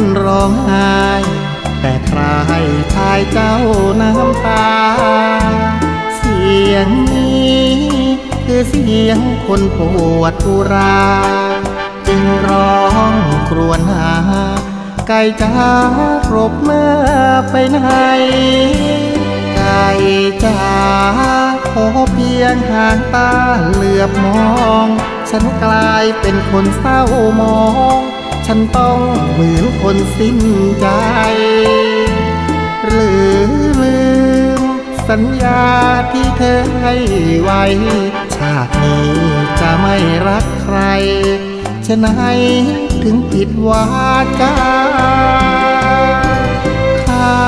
นร้องไห้ แต่ใครทายเจ้าน้ำตา เสียงนี้คือเสียงคนปวดอุรา จึงร้องครวญหา ไก่จ้ารบเมื่อไปไหน ไก่จ้าขอเพียงห่างตาเหลือบมอง ฉันกลายเป็นคนเศร้ามอง ฉันต้องเหมือนคนสิ้นใจ หรือลืม สัญญาที่เธอให้ไว้ ชาตินี้จะไม่รักใครฉะไหนถึงผิดวาจาข่า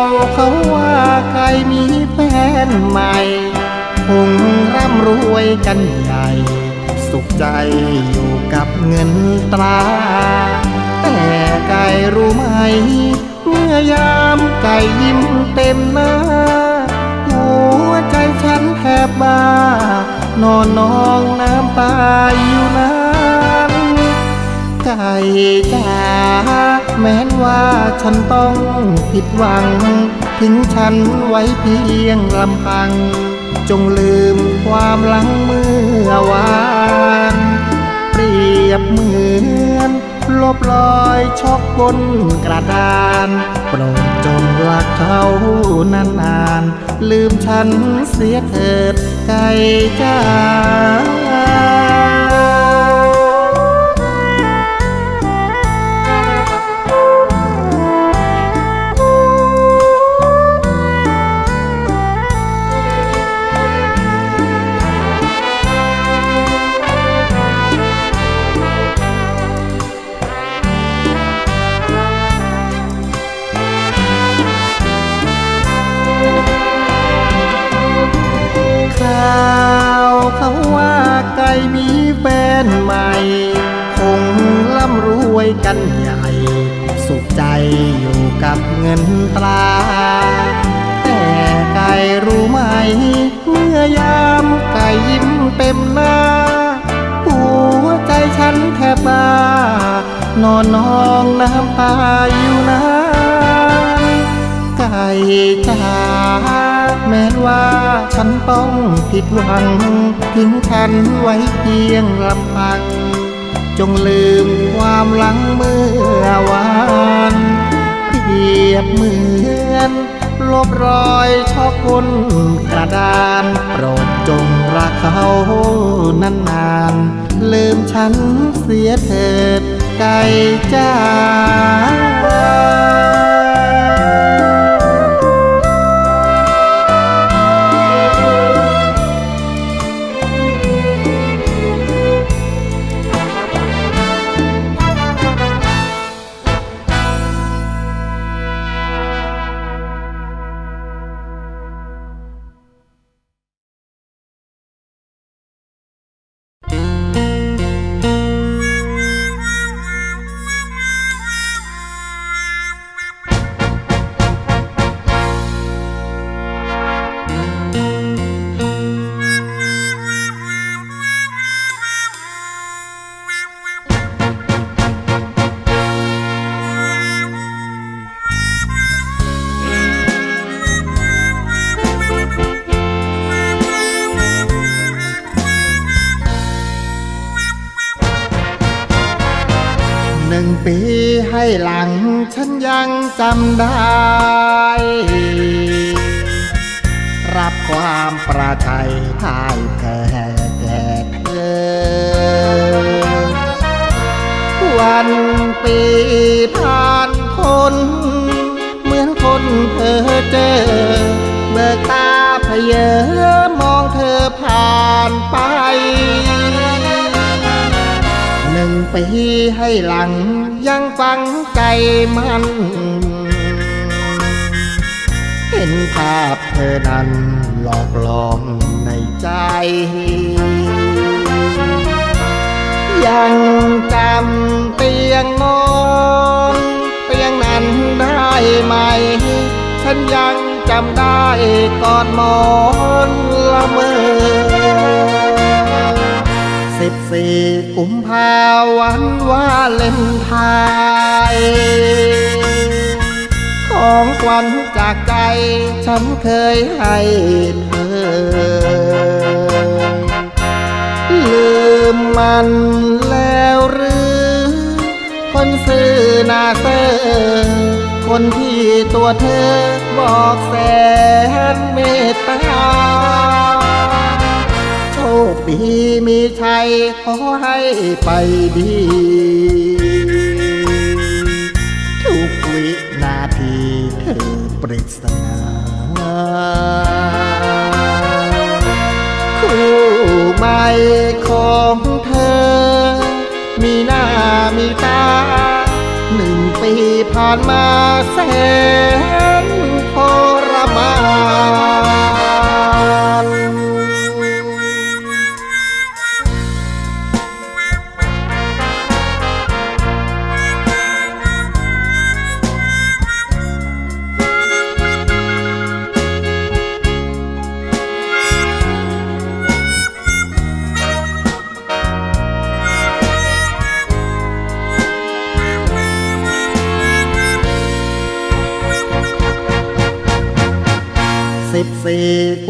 วเขาว่าใครมีแฟนใหม่คงร่ำรวยกันใหญ่ สุขใจอยู่ กับเงินตรา แต่ไก่รู้ไหม เมื่อยามไก่ยิ้มเต็มหน้า หัวใจฉันแทบบ้า นอนนองน้ำตาอยู่นั้นไก่จ๋าแม้นว่าฉันต้องผิดหวัง ทิ้งฉันไว้เพียงลำพัง จงลืมความหลังเมื่อวาน ยบเหมือนลบลอยชอกบนกระดานโปรดจงรักเขานานๆลืมฉันเสียเถิดไก่จ้า อยู่กับเงินตรา แต่ไก่รู้ไหม เมื่อยามไก่ยิ้มเต็มหน้า หัวใจฉันแทบบ้านอนนองน้ำตาอยู่นานไก่จ๋าแม้ว่าฉันต้องผิดหวังทิ้งฉันไว้เพียงลำพัง จงลืมความหลังเมื่อวานเปรียบเหมือนลบรอยชอกบนกระดานโปรดจงรักเขานานๆลืมฉันเสียเถิดไก่จ้า ปีให้หลังฉันยังจำได้ รับความประทัยพ่ายแพ้แก่เธอ วันปีผ่านพ้นเหมือนคนเธอเจอ เบิกตาเพเยอมองเธอผ่านไป หนึ่งปีให้หลัง ยังฟังใจมัน เห็นภาพเธอนั้นหลอกหลอนในใจ ยังจำเตียงนอนเตียงนั้นได้ไหม ฉันยังจำได้ก่อนมอนละเมอ สิบสี่กุมภาวันว่าเล่นไทยของขวัญจากใจ ฉันเคยให้เธอ ลืมมันแล้วหรือ คนซื่อนาเซอคนที่ตัวเธอบอกแสนเมตตา โชคดีมีชัยขอให้ไปดี ทุกวินาทีเธอปริศนาคู่ใหม่ของเธอ มีหน้ามีตา หนึ่งปีผ่านมาแสน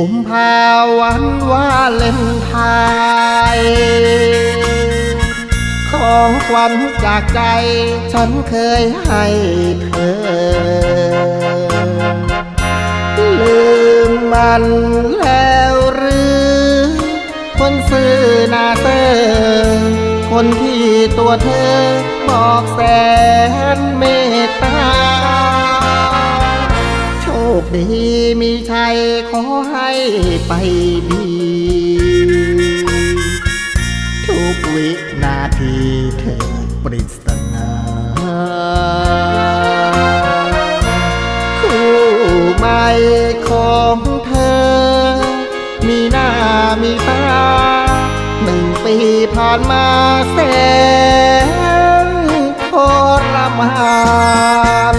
กุมภาวันว่าเล่นไทยของขวัญจากใจ ฉันเคยให้เธอ ลืมมันแล้วหรือ คนซื่อนาเตอคนที่ตัวเธอบอกแสนเมตตา ดีมีชัยขอให้ไปดี ทุกวินาทีเธอปริศนาคู่ใหม่ของเธอ มีหน้ามีตาหนึ่งปีผ่านมาแสนทรมาน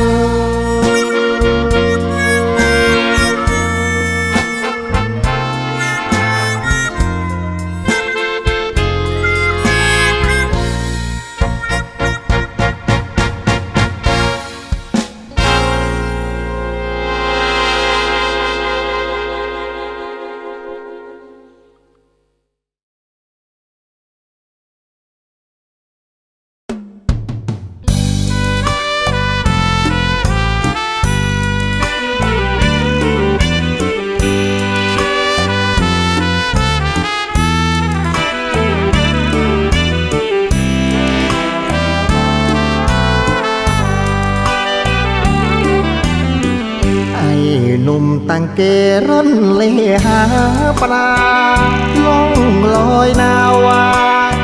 ปลาล่องลอยนาวา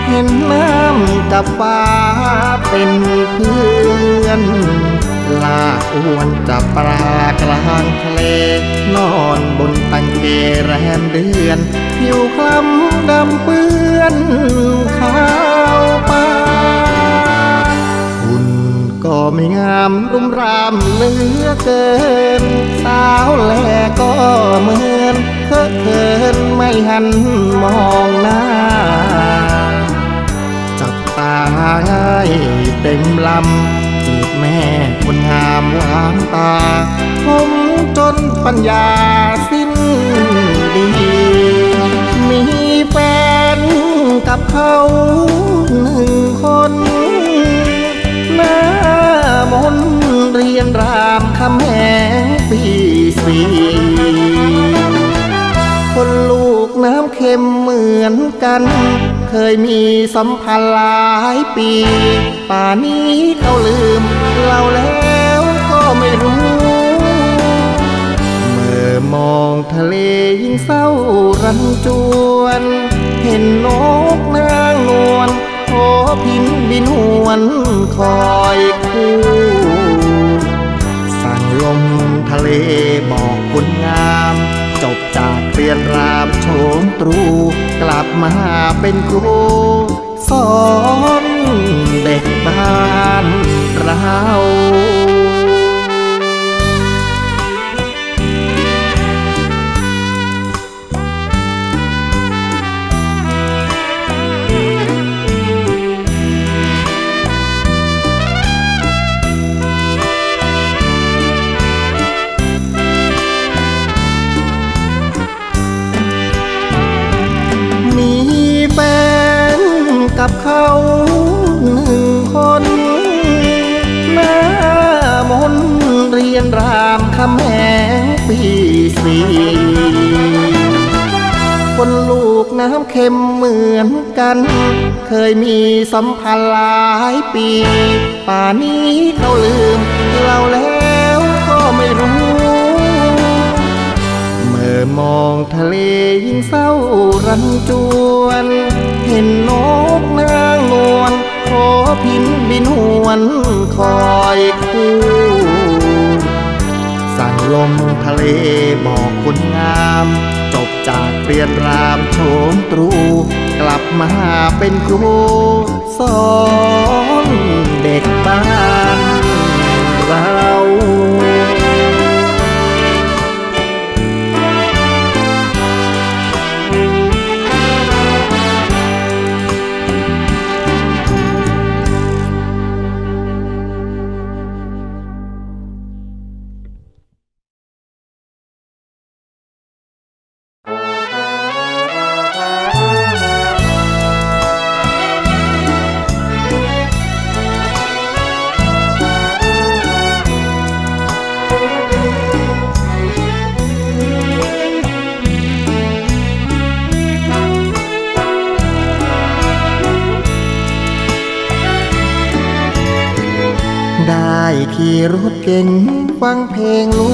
เห็นน้ำกับฟ้าเป็นเพื่อนลากอวนจับปลากลางทะเล นอนบนตังเกแรมเดือน ผิวคล้ำดำเปื้อนขาวปา ไม่งามรุ่มรามเลือเกิน สาวแลก็เหมือนเคอะเขินไม่หันมองหน้า จับตาง่ายเต็มลำจีบแม่คนงามหวานตา ผมจนปัญญาสิ้นดี มีแฟนกับเขาหนึ่งคน มนเรียนรามคำแหงปีสี่คนลูกน้ำเค็มเหมือนกัน เคยมีสัมพันธ์หลายปี ป่านี้เขาลืมเราแล้วก็ไม่รู้เมื่อมองทะเลยิ่งเศร้ารันจวน เห็นนกนางนวล พินบินหวนคอยคู่สั่งลมทะเลบอกคุณงาม จบจากเรียนรามโฉมตรู กลับมาเป็นครูสอนเด็กบ้านเราาหนึ่งคนหน้ามนเรียนรามคำแหงปีสี่คนลูกน้ำเค็มเหมือนกัน เคยมีสัมพันธ์หลายปี ป่านี้เขาลืมเราแล้วก็ไม่รู้ อมองทะเลยิ่งเศร้ารันจวน เห็นนกนางนวลขอพินบินหวนคอยคู่สั่งลมทะเลบอกคนงาม จบจากเรียนรามโฉมตรู กลับมาเป็นครูสอนเด็กบ้าน ขี่รถเก่งฟังเพลงลู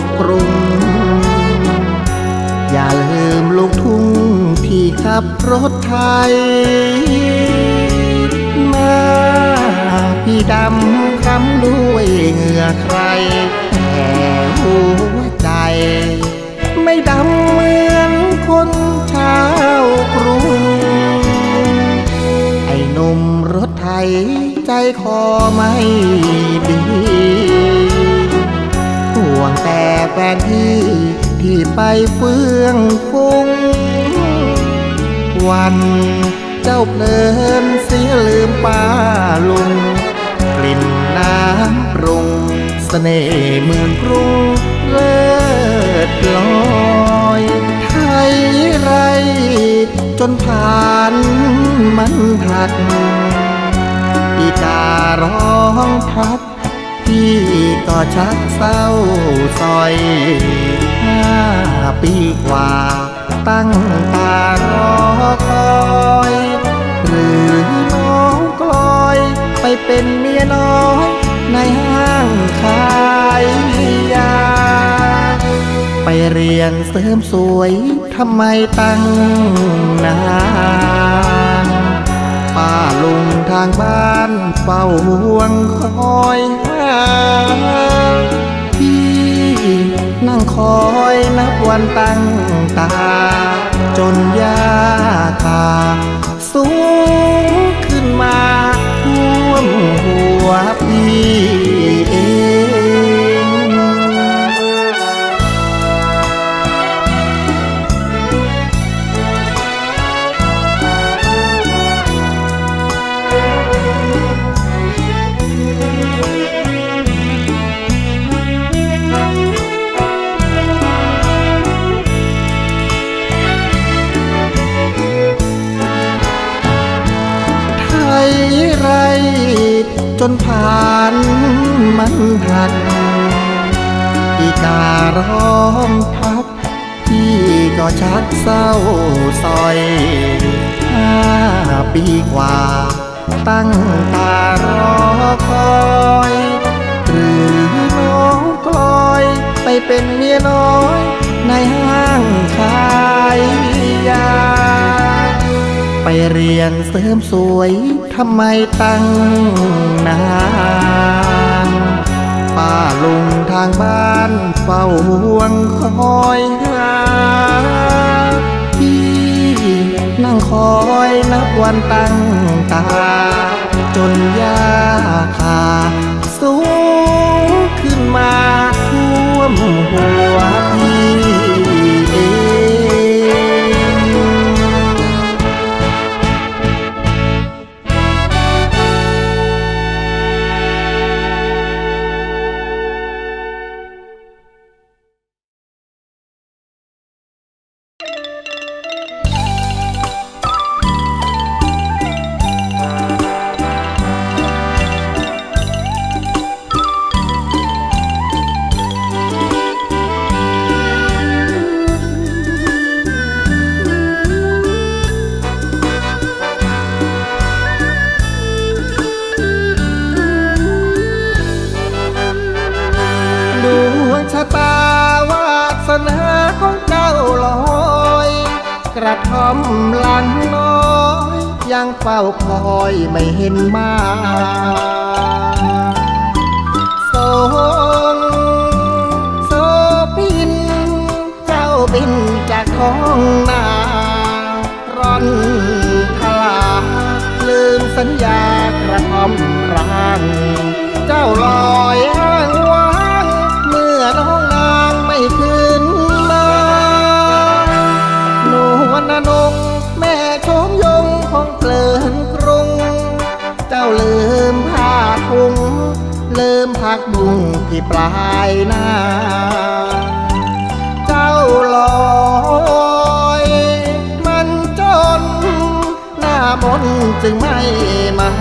กกรุง อย่าลืมลูกทุ่งที่ขับรถไทยหน้าพี่ดำคำด้วยเหงื่อใครแต่หัวใจ ไม่ดำเหมือนคนชาวกรุง ไอ้หนุ่มรถไถ ใจคอไม่ดี ห่วงแต่แฟนที่ที่ไปเฟื่องฟุ้ง วันเจ้าเพลินเสียลืมป้าลุง กลิ่นน้ำปรุงสเสน่ห์หมื่นกรุงเลิศลอยไทยไร จนผ่านมันผัด อีการ้องพัด พี่ก็ชักเศร้าซอยห้าปีกว่า ตั้งตารอคอย หรือน้องกลอย ไปเป็นเมียน้อยในห้างขายยา ไปเรียนเสริมสวยทำไมตั้งนานป้าลุงทางบ้าน ฝ้าห่วงคอยหาพี่นั่งคอยนับวันตั้งตา จนยาคาสูงขึ้นมาท่วมหัวพี่เอง จนผ่านมันหักอีการ้องพักพี่ก็ชักเศร้าซอยห้าปีกว่า ตั้งตารอคอยหรือน้องกลอยไปเป็นเมียน้อยในห้างขายยา ไปเรียนเสริมสวยำไมตั้งนานป้าลุงทางบ้านเฝ้าห่วงคอยหาพี่นั่งคอยนับวันตั้งตา จนยาคาสูงขึ้นมาท่วมหัวพี่ คอยไม่เห็นมาทรงโซพิน เจ้าบินจากท้องนาร่อนทลา ลืมสัญญากระทอมร้าง เจ้าลอย รักบุ้งที่ปลายนาเจ้าลอยมันจนหน้ามนจึงไม่มา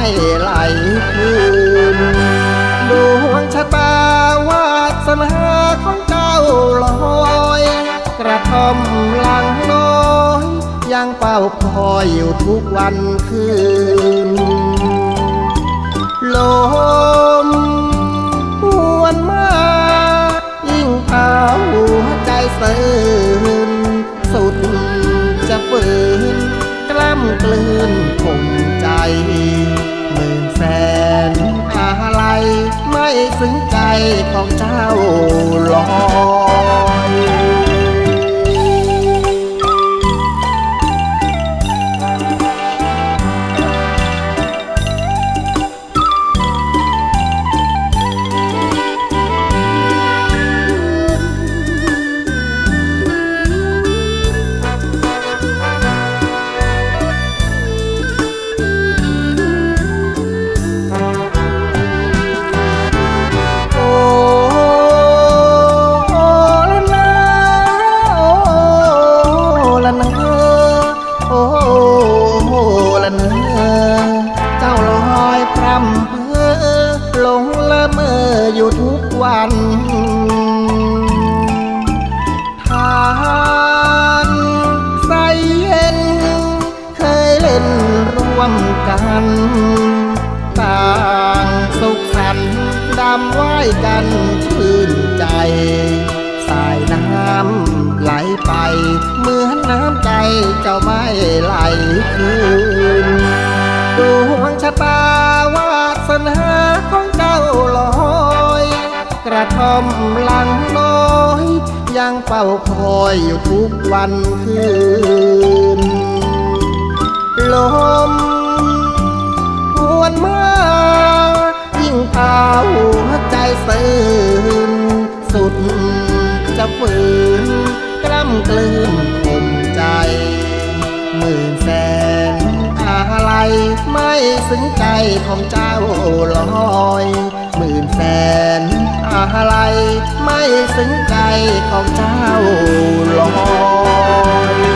ไม่ไหลคืนดวงชะตาวาสนาของเจ้าลอย กระท่อมหลังน้อยยังเฝ้าคอยอยู่ทุกวันคืน ลมหวนมายิ่งเผาหัวใจเสื่นสุดจะฝืนกล้ำกลืนคงใจ ของเจ้าลอย จเจ้าไม่ไหลคืนดวงชะตาวาสนาของเจ้าลอย กระท่อมหลังน้อย ยังเฝ้าคอยอยู่ทุกวันคืน ลมหวนมายิ่งพาหัวใจสื่นสุดจะฝืนกล้ำกลืนข่มใจ หมื่นแสนอะไรไม่ซึ้งใจของเจ้าลอย หมื่นแสนอะไรไม่ซึ้งใจของเจ้าลอย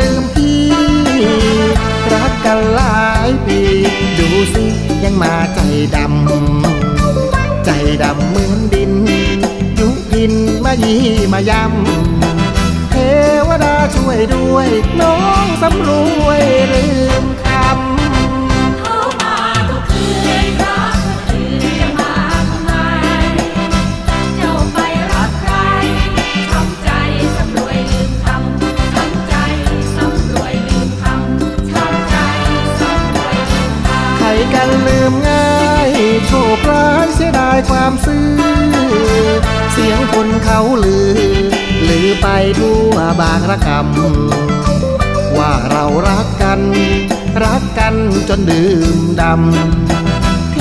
ลืมพี่ รักกันหลายปี ดูสิยังมาใจดำ ใจดำเหมือนดิน ยุกินมายีมายำเทวดาช่วยด้วย น้องสำรวยลืม กร้ายเสียดายความซื่อ เสียงคนเขาลือ หรือไปทั่วบางระกำว่าเรารักกัน รักกันจนดื่มดำ เท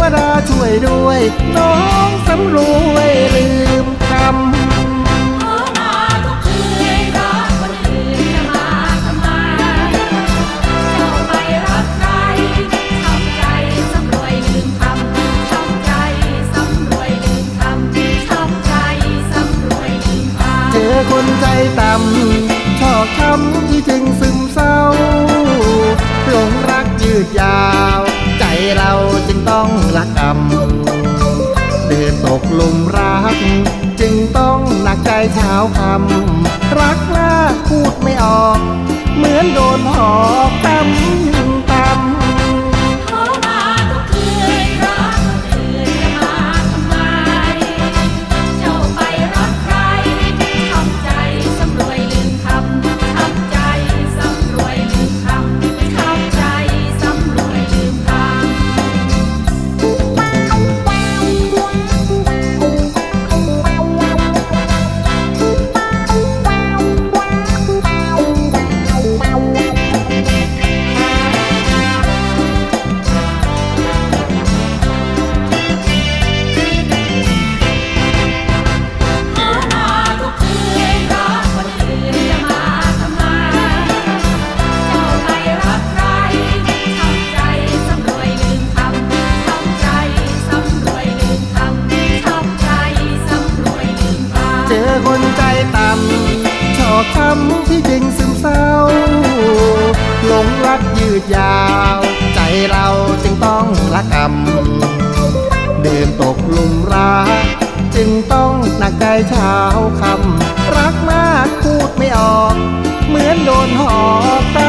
วดาช่วยด้วย น้องสำรวยลืมคำ ใจต่ำชอกช้ำที่จึงซึมเศร้าหลงรักยืดยาว ใจเราจึงต้องละกำเดินตกหลุมรัก จึงต้องหนักใจเช้าคำรักมากพูดไม่ออก เหมือนโดนหอกตำต เราจึงต้องละกำเดินตกลุมรัก จึงต้องหนักใจเช้าคำรักมากพูดไม่ออก เหมือนโดนหอก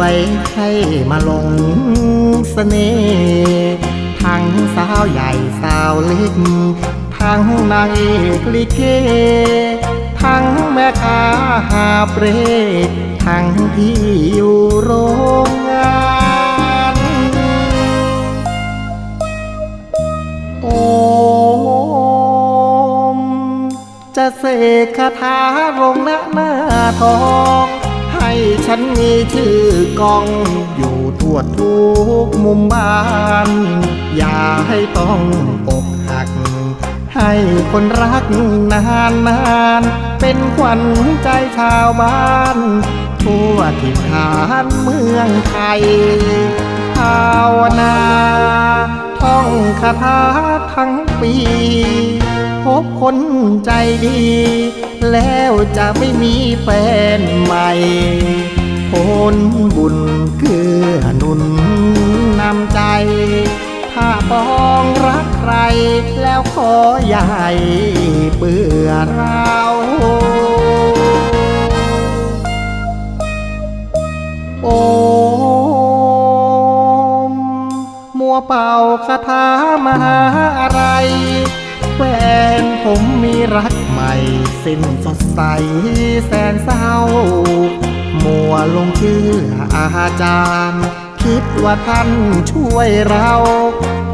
วยให้มาลงเสน่ห์ทั้งสาวใหญ่สาวเล็กทั้งนางเอกลิเก ทั้งแม่ค้าหาเปรตทั้งที่อยู่โรงงานโอมจะเสกคาถาลงหน้าหน้าทอง ฉันมีชื่อกอง อยู่ทั่วทุกมุมบ้าน อย่าให้ต้องอกหัก ให้คนรักนานนานเป็นขวัญใจชาวบ้าน ทั่วถิ่ฐานเมืองไทยภาวนาท่องคาถาทั้งปี พบคนใจดี แล้วจะไม่มีแฟนใหม่ผลบุญเกื้อหนุนนำใจ ถ้าปองรักใคร แล้วขอใหญ่เบื่อเราโอม มัวเป่าคาถามหาอะไร แฟนผมมีรักใหม่ สิ้นสดใสแสนเศร้า มัวลงเชื่ออาจารย์ คิดว่าท่านช่วยเรา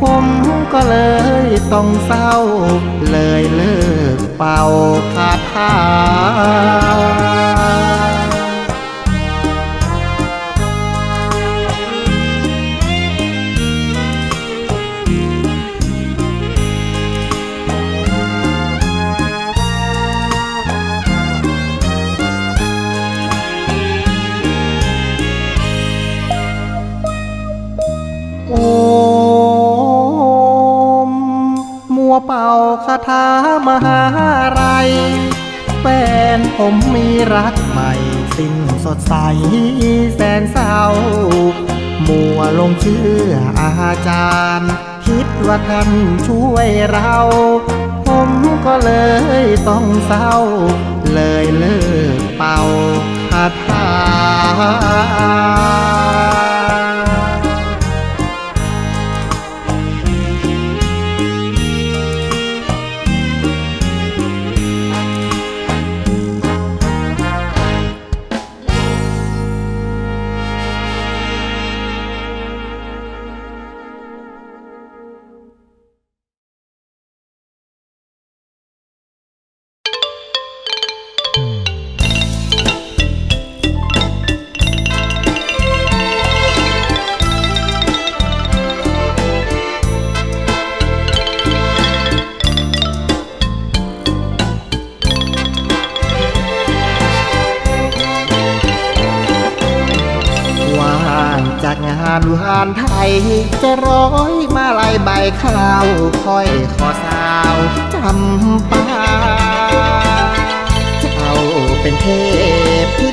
ผมก็เลยต้องเศร้า เลยเลิกเป่าคาถา คาถามหาไรแฟนผมมีรักใหม่ สิ้นสดใสแสนเศร้า มัวลงเชื่ออาจารย์ คิดว่าท่านช่วยเรา ผมก็เลยต้องเศร้า เลยเลิกเป่าคาถา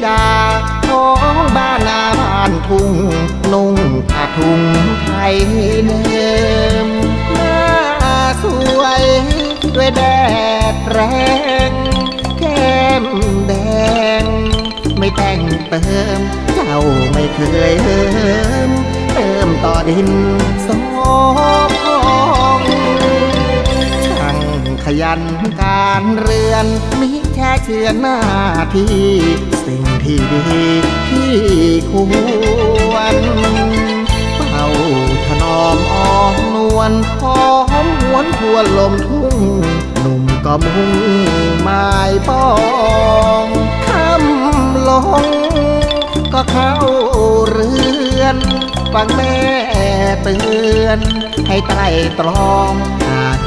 ดาของบ้านนาบ้านทุ่งนุ่งผ้าถุงไทยเดิมหน้าสวยด้วยแดดแรงแก้มแดง ไม่แต่งเติม เจ้าไม่เคยเติม เติมต่อดินสองช่าง ยันการเรือนมิแค่เชือนหน้าที่สิ่งที่ดีที่ควรเป่าถนอมอ่อนนวลหอมหวนทวนลมทุ่งหนุ่มก็มุ่งหมายปองคำลงก็เข้าเรือนฟังแม่เตือนให้ไต่ตรอง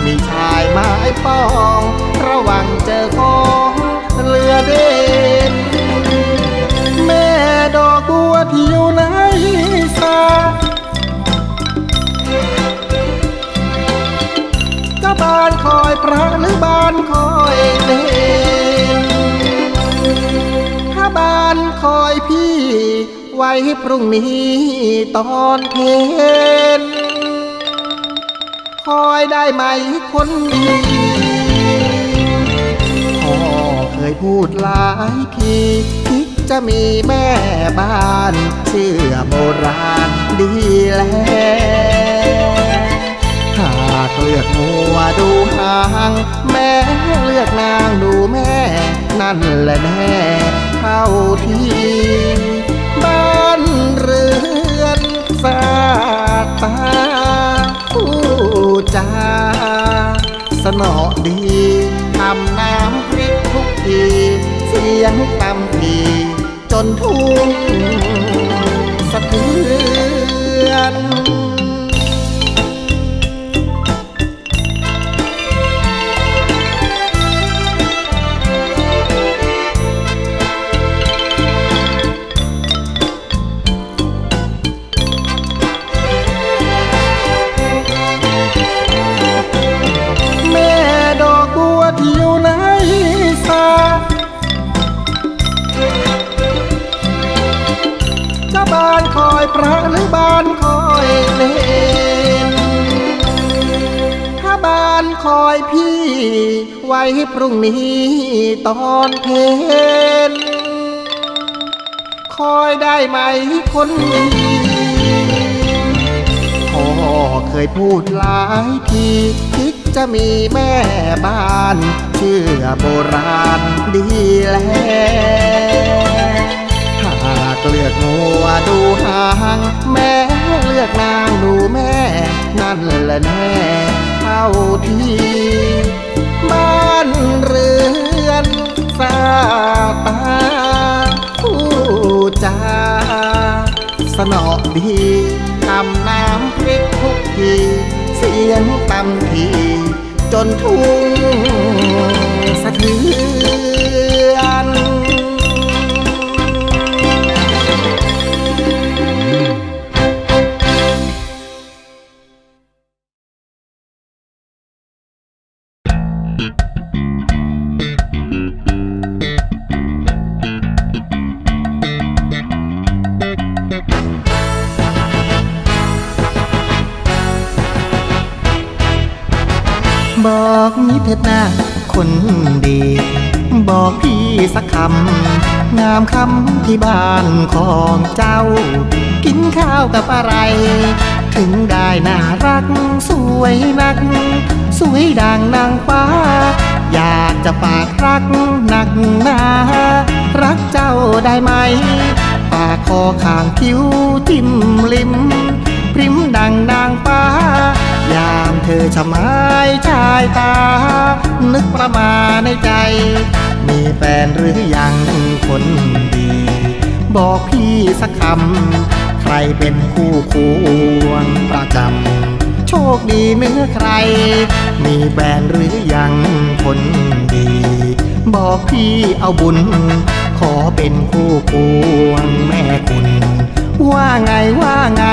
มีชายไม้ปอง ระวังเจอของเรือเด่นแม่ดอกบัวที่อยู่ในสาก็บานคอยพระหรือบานคอยเด่นถ้าบานคอยพี่ ไว้พรุ่งนี้ตอนเพน คอยได้ไหมคนดีพ่อเคยพูดหลายทีคิดจะมีแม่บ้านเชื่อโบราณดีแล้วหากเลือกหัวดูหางแม่เลือกนางดูแม่ นั่นแหละแน่เท่าที่บ้านเรือนสาตา จาสนอดีทำน้ำพริกทุกที เสียงตำทีจนทุ่งสะเทือน ไว้พรุ่งนี้ตอนเพนคอยได้ไหมคนดีพ่อเคยพูดหลายทีคิดจะมีแม่บ้านเชื่อโบราณดีแล้วหากเลือกงัวดูหางแม่เลือกนางดูแม่ นั่นแหละแน่เท่าที่ บ้านเรือนสาตาผู้จาสนอดีทำน้ำพริกทุกที เสียงตำที จนทุ่ง เถิดนาคนดี บอกพี่สักคำ งามคำที่บ้านของเจ้า กินข้าวกับอะไร ถึงได้น่ารัก สวยนัก สวยดังนางฟ้า อยากจะฝากรักหนักหนารักเจ้าได้ไหม ปากคอข้างคิ้วจิ้มลิมพริมดังนางฟ้า ยามเธอชะไม้ชายตา นึกประมาในใจ มีแฟนหรือยังคนดี บอกพี่สักคำ ใครเป็นคู่ควงประจำ โชคดีเนื้อใคร มีแฟนหรือยังคนดี บอกพี่เอาบุญ ขอเป็นคู่ควงแม่คุณ ว่าไงว่าไง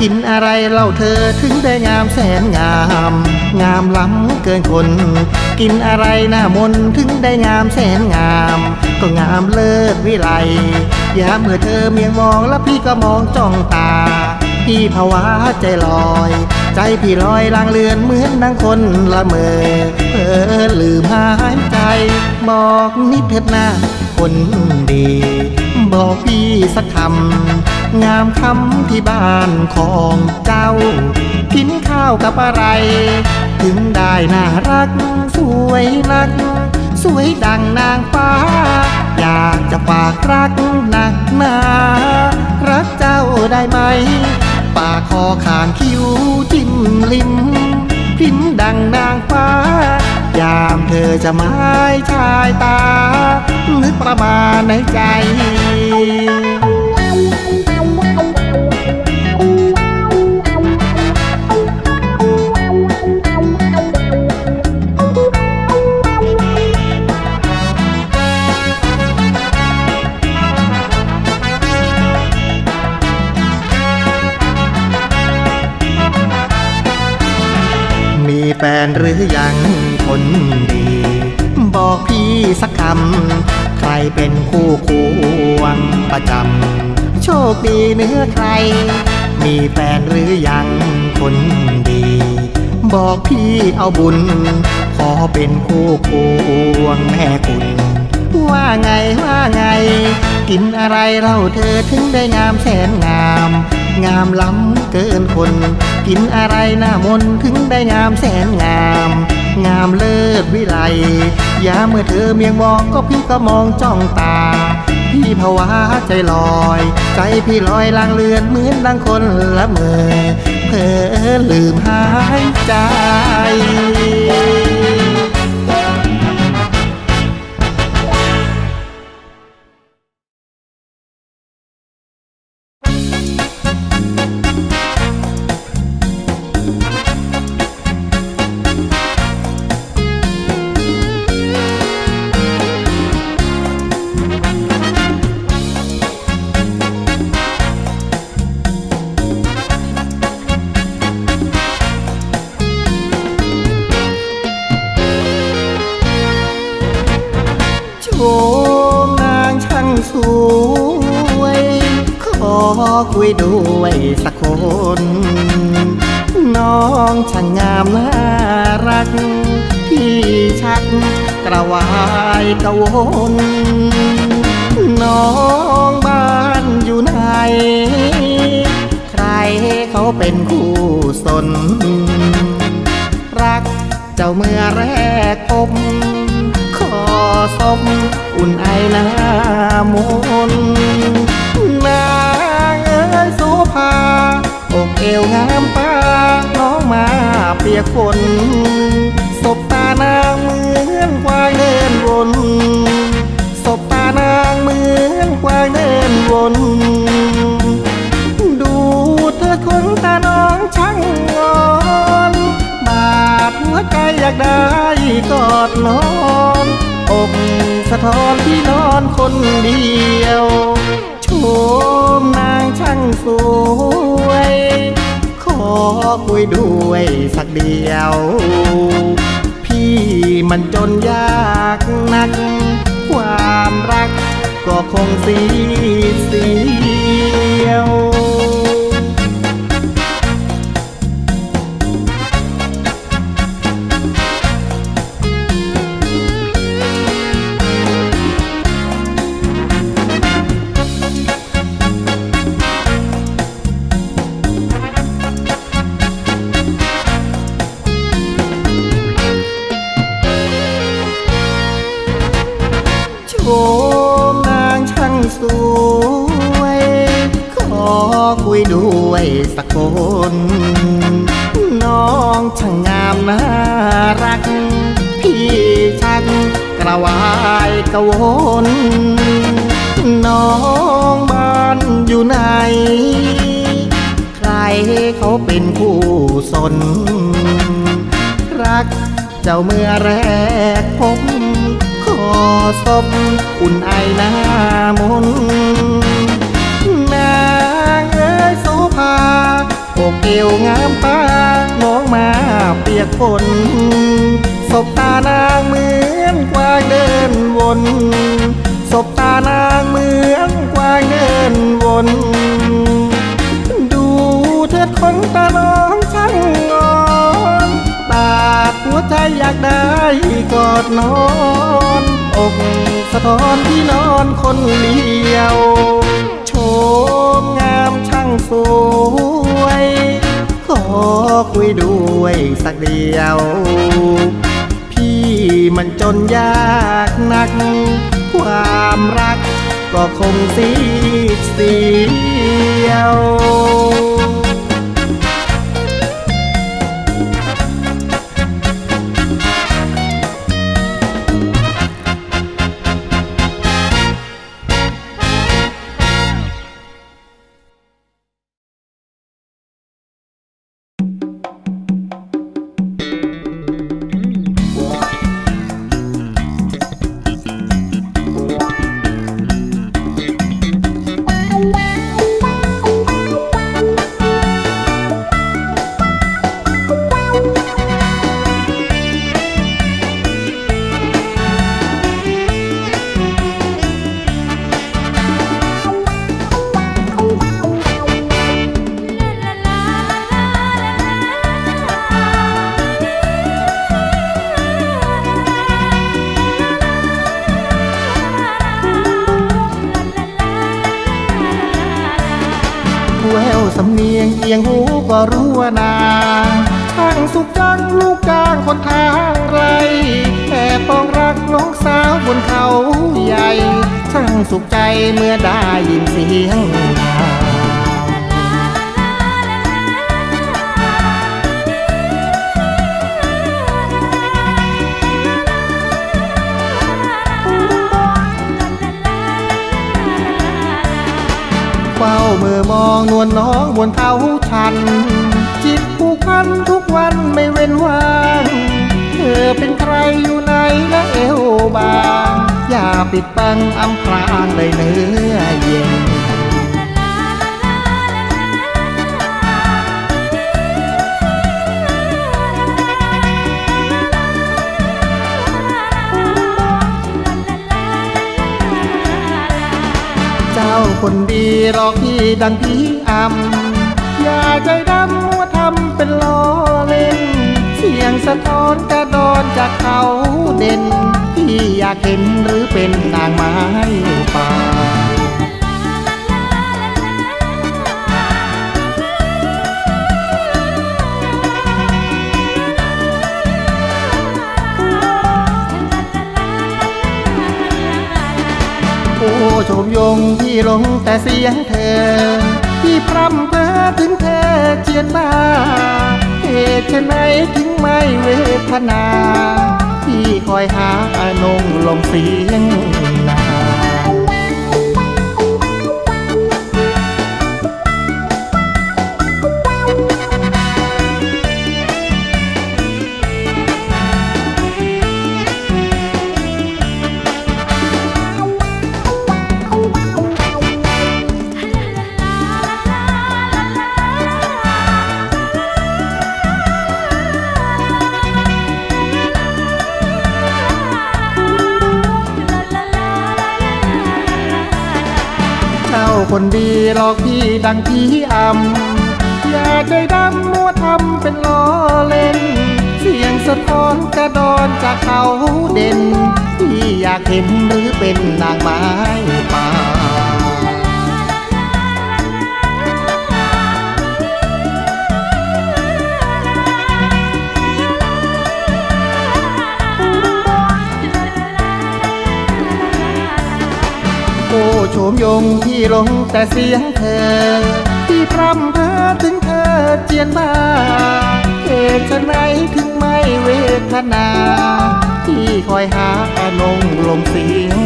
กินอะไรเล่าเธอถึงได้งามแสนงาม งามล้ำเกินคน กินอะไรหน้ามนถึงได้งามแสนงาม ก็งามเลิศวิไลยามเมื่อเธอเมียงมองแล้วพี่ก็มองจ้องตา พี่ภาวะใจลอย ใจพี่ลอยลางเลือนเหมือนดังคนละเมอเพ้อลืมหายใจ บอกนิดเถิดนะคนดี บอกพี่สักคำ งามคำที่บ้านของเจ้า กินข้าวกับอะไร ถึงได้น่ารัก สวยนัก สวยดังนางฟ้า อยากจะฝากรักหนักหนา รักเจ้าได้ไหม ปากคอขางคิ้วจิ้มลิ้มพริมดังนางฟ้า ยามเธอจะไม้ชายตา นึกประมาณในใจ แฟนหรือยังคนดี บอกพี่สักคำ ใครเป็นคู่ควงประจำ โชคดีเนื้อใคร มีแฟนหรือยังคนดี บอกพี่เอาบุญ ขอเป็นคู่ควงแม่คุณ ว่าไงว่าไง กินอะไรเล่าเธอถึงได้งามแสนงาม งามล้ำเกินคน กินอะไรหน้ามนถึงได้งามแสนงาม งามเลิศวิไลยาเมื่อเธอเมียงมองก็พี่ก็มองจ้องตา พี่ภาวะใจลอย ใจพี่ลอยลางเลือนเหมือนดังคนละเมอเพ้อลืมหายใจ น้องช่างงามน่ารัก พี่ชักกระวายกระวนน้องบ้านอยู่ไหน ใครเขาเป็นคู่สน รักเจ้าเมื่อแรกพบขอสมอุ่นไอหน้ามนนางเอ้ยสุภา อกเอวงามตาน้องมาเปียกฝนสบตานางเหมือนควายเดินวนสบตานางเหมือนควายเดินวนดูเธอคนตาน้องช่างงอนบาดหัวใจอยากได้กอดนอนอกสะท้อนที่นอนคนเดียว มนางช่างสวย ขอคุยด้วยสักเดียว พี่มันจนยากนัก ความรักก็คงสีเสียว คุยด้วยสักคน น้องช่างงามน่ารัก พี่ชักกระวายกระวนน้องบ้านอยู่ไหน ใครเขาเป็นผู้สน รักเจ้าเมื่อแรกพบขอศพอุ่นไอหน้ามนน อกเอวงามตาน้องมาเปียกฝนศบตานางเหมือนกวางเดินวนศบตานางเหมือนกวางเดินวน ดูเถิดคนตาน้องช่างงอนบาดหัวใจอยากได้กอดนอนอกสะท้อนที่นอนคนเดียว โชมงามางสวย ขอคุยด้วยสักเดียว พี่มันจนยากนัก ความรักก็คงสีเสียว สุขใจเมื่อได้ยินเสียง ปิดบังอำพรางเลยเนื้อเย็นเจ้าคนดีหรอกพี่ดังพี่อำอย่าใจดำว่าทำเป็นล้อเล่น สียงสะท้อนกระดนจากเขาเด่นพี่อยากเห็นหรือเป็นนางไม้ป่าโอ้ชมยงพี่ลงแต่เสียงเธอพี่พร่ำเพ้อถึงเธอเจียนมา เหตุไหนถึงไม่เวทนา ที่คอยหาอนงลมเสียง คนดีหลอกพี่ดังพี่อำอย่าใจดำมัวทำเป็นล้อเล่น เสียงสะท้อนกระดอนจากเขาเด่น พี่อยากเห็นหรือเป็นนางไม้ป่า โอ้โฉมยงพี่ลงแต่เสียงเธอ ที่พร่ำเพ้อถึงเธอเจียนมาเหตุไหนถึงไม่เวทนา ที่คอยหาอนงลมเสียง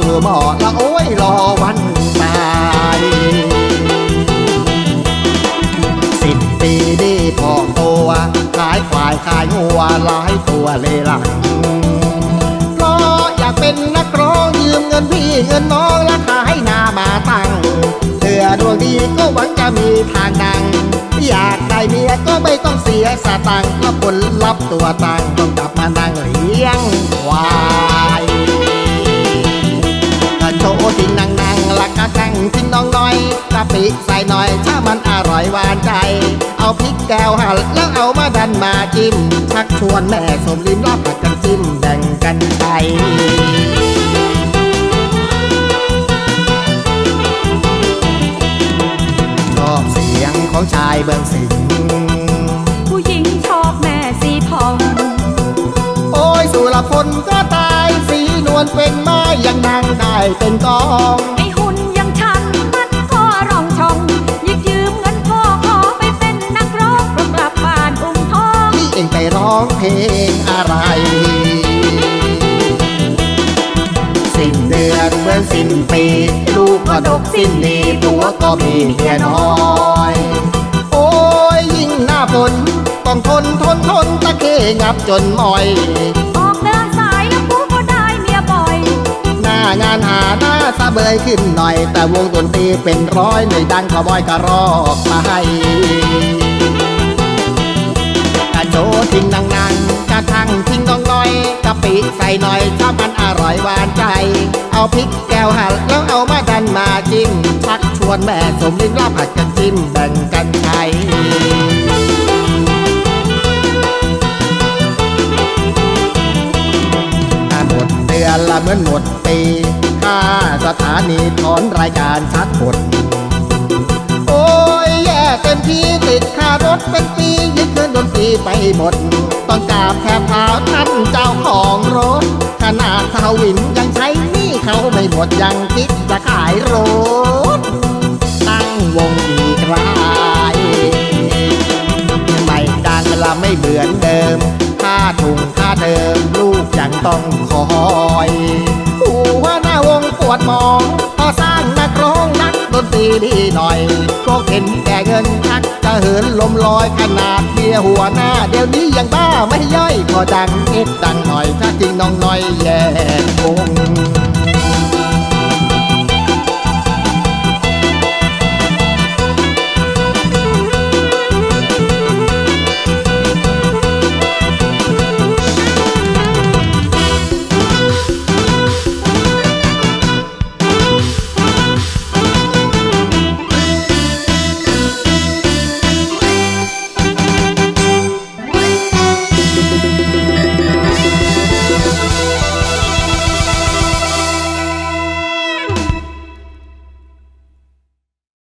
สู่หมอละโอ้ยรอวันตายสิ้นปีนี้พอตัวขายควายขายงัวหลายตัวเลยหลังเพราะอยากเป็นนักร้องยืมเงินพี่เงินน้องและขายหน้ามาตั้งเพื่อดวงดีก็หวังจะมีทางดังอยากได้เมียก็ไม่ต้องเสียสตังค์แล้วผลลัพธ์ตัวตังต้องกลับมานั่งเลี้ยงควาย ทิ้งนางนางละกระทั่งทิ้งน้องน้อยกะปิใส่หน่อยถ้ามันอร่อยหวานใจ เอาพริกแก้วหั่นแล้วเอามาดันมาจิ้มชักชวนแม่สมลิ้มรับผัดกันจิ้มแบ่งกันไปชอบเสียงของชายเบืองสิงผู้หญิงชอบแม่สีทอง โอ้ยสุรพลก็ตาย สีนวลเป็นไม้ยังนางได้เป็นกองไอ้หุ่นอยังฉันมันก็ร้องช่องหยิบยืมเงินพ่อขอไปเป็นนักร้องกลับบ้านอุ้มทองนี่เองไปร้องเพลงอะไรสิ้นเดือนเหมือนสิ้นปีลูกก็ดกสิ้นดีตัวก็มีเมียน้อยโอ้ยยิ่งหน้าฝนต้องทนทนทนตะเคงับจนมอยออกเดิ น้างานหาหน้าซาเบยขึ้นหน่อย แต่วงดนตรีเป็นร้อยไม่ดังขบอยกระรอกมาให้กระโจทิ้งนังนังกระทั่งทิ้งน้องน้อยกะปิใส่หน่อยชอบมันอร่อยหวานใจ เอาพริกแก้วหั่นแล้วเอามาดันมาจิ้มชักชวนแม่สมลิ้นลาบผัดกันจิ้มแบ่งกันใช้ เหมือนหมดปีค่าสถานีถอนรายการชัดหมดโอ้ยแย่เต็มที่ติดค่ารถเป็นปียึดเงินดนตรีไปหมด ต้องกราบแทบเท้าท่านเจ้าของรถ ขนาดทาวินยังใช้หนี่เขาไม่หมดยังคิดจะขายรถ ตั้งวงอีกรายไม่ดังละไม่เหมือนเดิม ถุงค่าเดิมลูกยังต้องคอยหัวหน้าวงปวดมองพอสร้างนักร้องนักดนตรีดีหน่อย ก็เห็นแก่เงินทักจะเหินลมลอยขนาดเมียหัวหน้า เดี๋ยวนี้ยังบ้าไม่ย่อยก็ดังเอ็ดดังหน่อยถ้าจริงน้องน้อยแย่คง